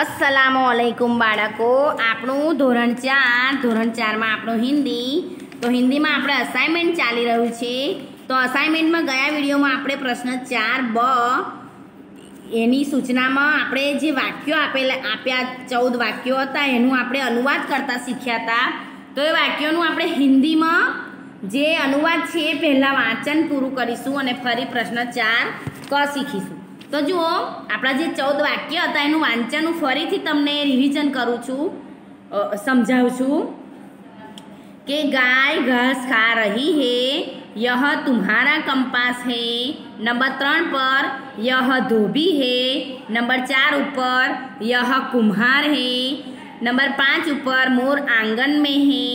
અસલામ અલૈકુમ બાળકો. આપણું ધોરણ ચાર, ધોરણ ચારમાં આપણું હિન્દી. તો હિન્દીમાં આપણે અસાઇનમેન્ટ ચાલી રહ્યું છે. તો અસાઇનમેન્ટમાં ગયા વિડીયોમાં આપણે પ્રશ્ન ચાર, બ એની સૂચનામાં આપણે જે વાક્યો આપેલા, આપ્યા, ચૌદ વાક્યો હતા, એનું આપણે અનુવાદ કરતા શીખ્યા હતા. તો એ વાક્યોનું આપણે હિન્દીમાં જે અનુવાદ છે એ પહેલાં વાંચન પૂરું કરીશું અને ફરી પ્રશ્ન ચાર, ક શીખીશું. તો જુઓ આપણા જે ચૌદ વાક્ય હતા એનું વાંચન હું ફરીથી તમને રિવિઝન કરું છું અ, સમજાવું છું कि गाय घास खा रही है यह तुम्हारा कंपास है नंबर ત્રણ પર यह धोबी है नंबर चार ऊपर यह कुम्हार है नंबर पाँच ऊपर मोर आंगन में है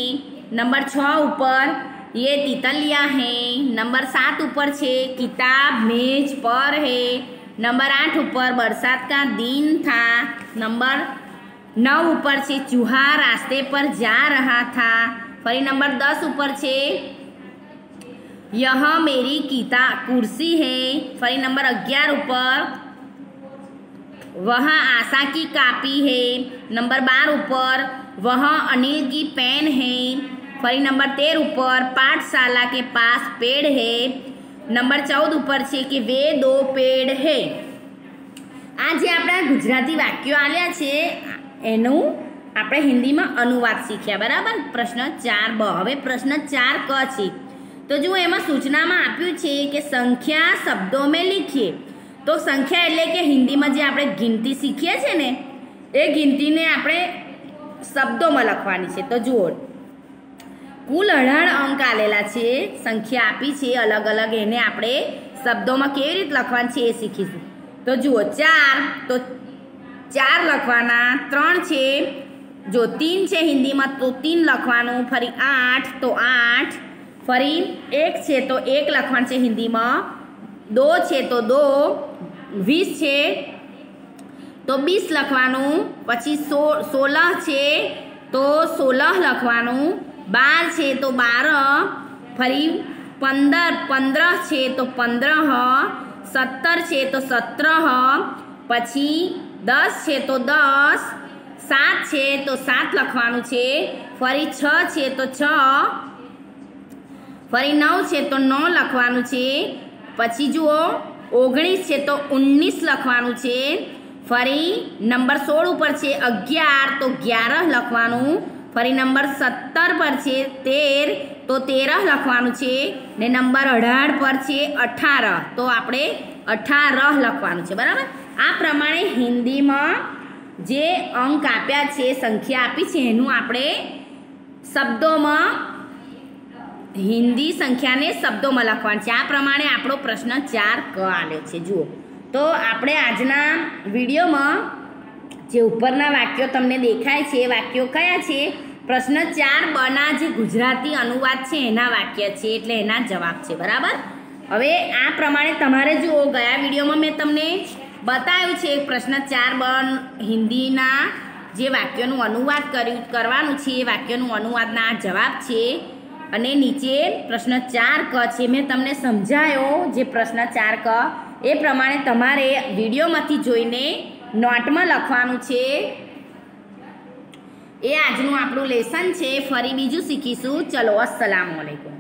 नंबर छ ऊपर ये तितलियाँ हैं नंबर सात ऊपर छे किताब मेज पर है नंबर आठ ऊपर बरसात का दिन था नंबर नौ ऊपर છે ચૂહા रास्ते पर जा रहा था ફરી નંબર દસ ઉપર છે यह मेरी किता कुर्सी है ફરી નંબર અગિયાર ઉપર वह आशा की कापी है नंबर बार ऊपर वह अनिल की पेन है ફરી નંબર તેર ઉપર पाठशाला के पास पेड़ है નંબર ચૌદ ઉપર છે કે વે દો પેડ હે. આ જે આપણા ગુજરાતી વાક્યો આલ્યા છે. એનું આપણે હિન્દીમાં અનુવાદ શીખ્યા, બરાબર? પ્રશ્ન ચાર બ. હવે પ્રશ્ન ચાર ક છે. તો જુઓ, એમાં સૂચનામાં આપ્યું છે કે સંખ્યા શબ્દો મેં લીખીએ. તો સંખ્યા એટલે કે હિન્દીમાં જે આપણે ગિનતી શીખીએ છીએ ને, એ ગિનતીને આપણે શબ્દોમાં લખવાની છે. તો જુઓ કુલ અઢાર અંક આલેલા છે. સંખ્યા આપી છે. અલગ અલગ એને આપણે શબ્દોમાં કેવી રીતે લખવાની છે એ શીખીશું. તો જુઓ, ચાર, તો ચાર લખવાના, ત્રણ છે. જો તીન છે હિન્દીમાં, તો તીન લખવાનું, ફરી આઠ, તો આઠ. ફરી એક છે, તો એક લખવાનું છે હિન્દીમાં. દો છે, તો દો. વીસ છે, તો બીસ લખવાનું. પછી સો, સોલહ છે, તો સોલહ લખવાનું. બાર છે તો બાર, ફરી પંદર પંદર છે તો પંદર, સત્તર છે તો સત્તર, પછી દસ છે તો દસ, સાત છે તો સાત લખવાનું છે, ફરી છ છે તો છ, ફરી નવ છે તો નવ લખવાનું છે, પછી જુઓ, ઓગણીસ છે તો ઓગણીસ લખવાનું છે, ફરી નંબર સોળ ઉપર છે અગિયાર તો અગિયાર લખવાનું ફરી નંબર સત્તર પર છે તેર. તો તેર લખવાનું છે. ને નંબર અઢાર પર છે અઠાર. તો આપણે અઠાર લખવાનું છે, બરાબર? આ પ્રમાણે હિન્દીમાં જે અંક આપ્યા છે, સંખ્યા આપી છે, એનું આપણે શબ્દોમાં હિન્દી સંખ્યાને શબ્દોમાં લખવાનું છે. આ પ્રમાણે આપણો પ્રશ્ન ચાર ક આવ્યો છે. જુઓ. તો આપણે આજના વિડીયોમાં જે ઉપરના વાક્યો તમને દેખાય છે, એ વાક્યો કયા છે? પ્રશ્ન ચાર બના જે ગુજરાતી અનુવાદ છે, એના વાક્ય છે, એટલે એના જવાબ છે, બરાબર? હવે આ પ્રમાણે તમારે જુઓ, ગયા વિડીયોમાં મેં તમને બતાવ્યું છે પ્રશ્ન ચાર, બન, હિન્દીના જે વાક્યનું અનુવાદ કર્યું, કરવાનું છે, એ વાક્યનું અનુવાદના જવાબ છે. અને નીચે પ્રશ્ન ચાર ક છે, મેં તમને સમજાયો જે પ્રશ્ન ચાર ક, એ પ્રમાણે તમારે વિડીયોમાંથી જોઈને નોટમાં લખવાનું છે. એ આજનું આપણું લેસન છે. ફરી બીજું શીખીશું. ચલો અસલામ આલેકુમ